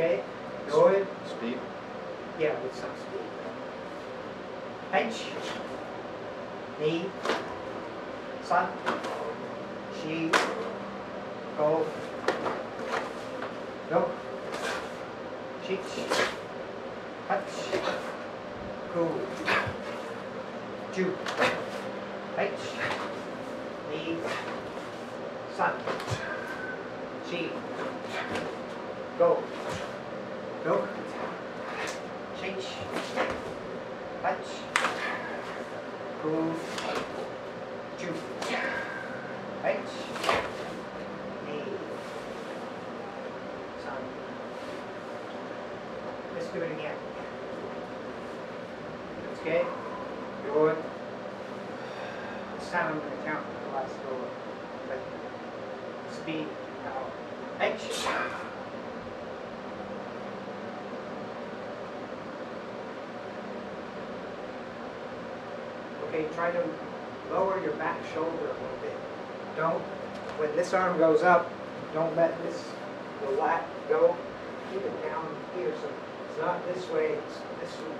Okay? Go ahead. Speed. Yeah, with some speed. H. Knee. Sun. She. Go. Go. Chich. Touch. Cool. Ju. H. Knee. Sun. She. Go. Go. Change. Punch. Cool. Ju. H. Knee. Sun. Let's do it again. Okay? Good. This time I'm going to count the last. But speed now. H. Okay, try to lower your back shoulder a little bit. Don't, when this arm goes up, don't let this, the lat go. Keep it down here, so it's not this way, it's this way.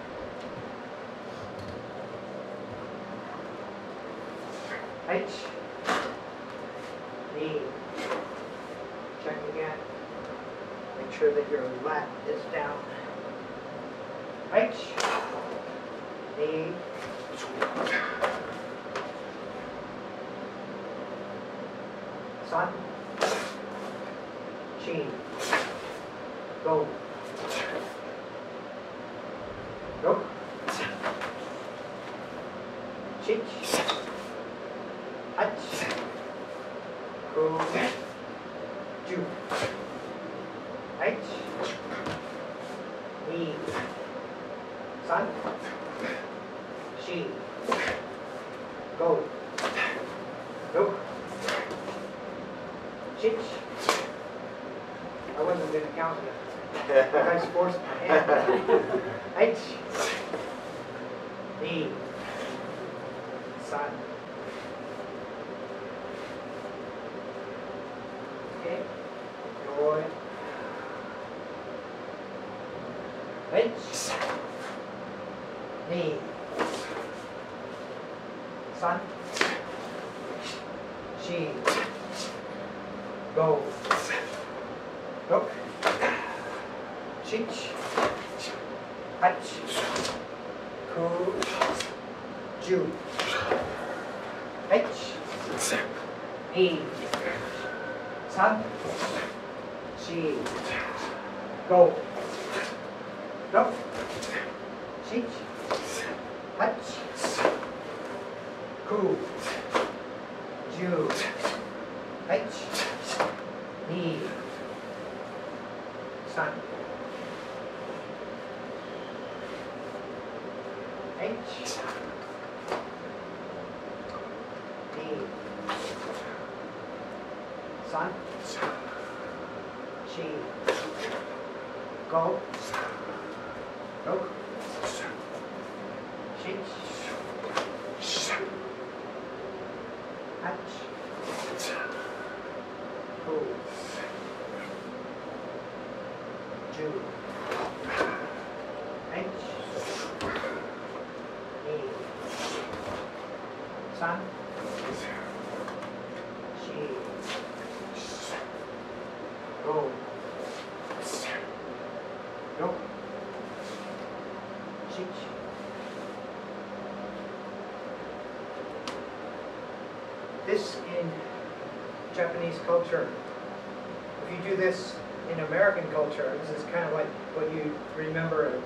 H. Knee. Check again. Make sure that your lat is down. H. Knee. Sun. Chi. Go. Go. Chich. Hach. Go. Ju. H. Knee. Sun. She. Go. Go. Chich. I wasn't gonna count it. You guys forced my hand. H. Sun. Okay. Joy. H. Knee. Sun. She. Go. Look. Chich. Hach. Ju. H. E. Sun. She. Go. Look. Chich. Hach. Ku. H. Ni. San. H. Ni. San. Chi. Go. Go. Shinch. touch. Hold. Two. Bench. Sun. This in Japanese culture, if you do this in American culture, this is kind of like what you remember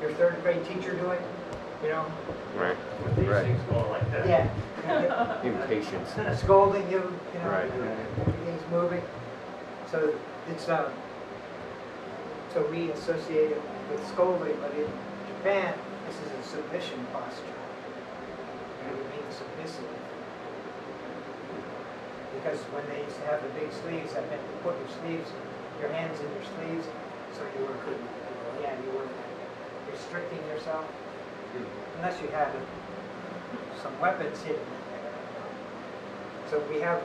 your third grade teacher doing, you know? Right. These Right. things go like that. Yeah. Impatience. Scolding you, you know, Right. everything's moving. So it's, uh, so we associate it with scolding, but in Japan, this is a submission posture. And it means submissive. Because when they used to have the big sleeves, that meant to put your sleeves, your hands in your sleeves, so you were, couldn't, yeah, you weren't restricting yourself, unless you had some weapons hidden in there. So we have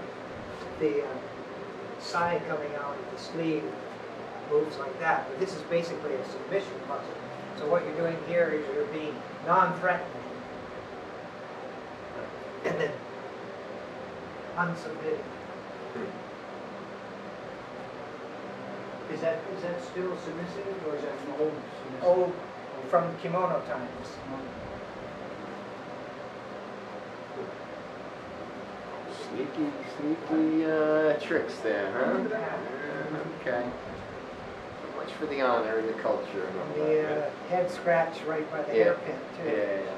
the uh, side coming out of the sleeve, moves like that, but this is basically a submission posture. So what you're doing here is you're being non-threatening. And then unsubmitting. Is that, is that still submissive or is that an old submissive? Old, from kimono times. Sneaky, sneaky uh, tricks there, huh? Yeah. Yeah, Okay. So much for the honor and the culture and all The that. uh, head scratch right by the Yeah. hairpin too. yeah, yeah.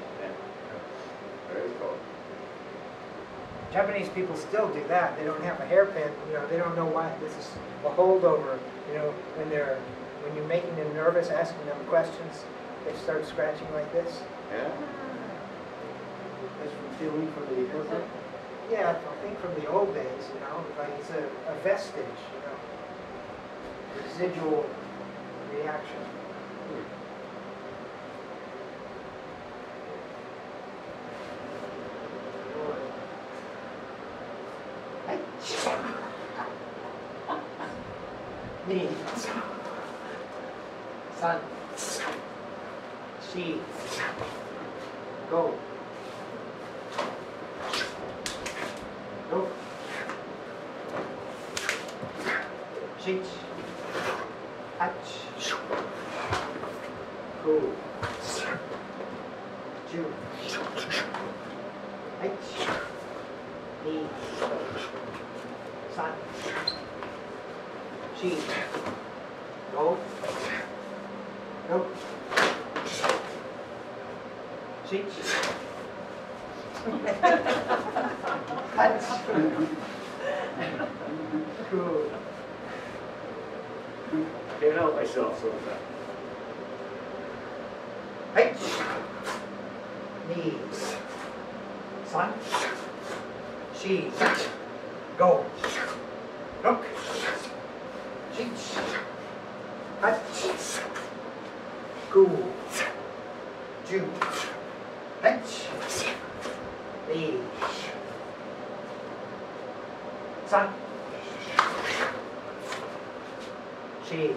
Japanese people still do that. They don't have a hairpin, you know, they don't know why this is a holdover. You know, when they're, when you're making them nervous, asking them questions, they start scratching like this. Yeah. That's from feeling for the airport? Yeah, I think from the old days, you know, like it's a, a vestige, you know, residual reaction. Hmm. 3 4 5 6 7 8 9 10 1 2 3 Gene. Go. Go. See? That's good. Can't help myself sometimes. Hey. Knees. Son. She's. Jew. Hutch. Knee. Son. She.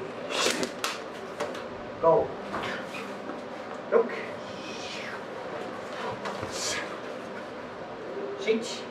Go. Look. Sheech.